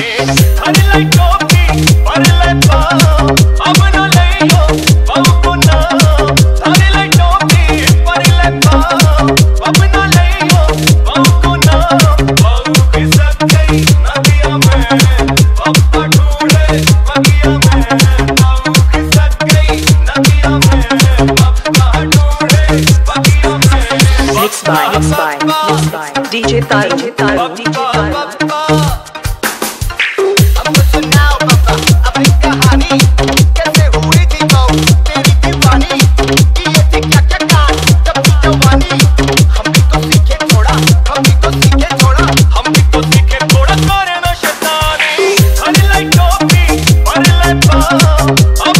mixed by DJ Taru, DJ Taru, DJ Taru. oh, oh.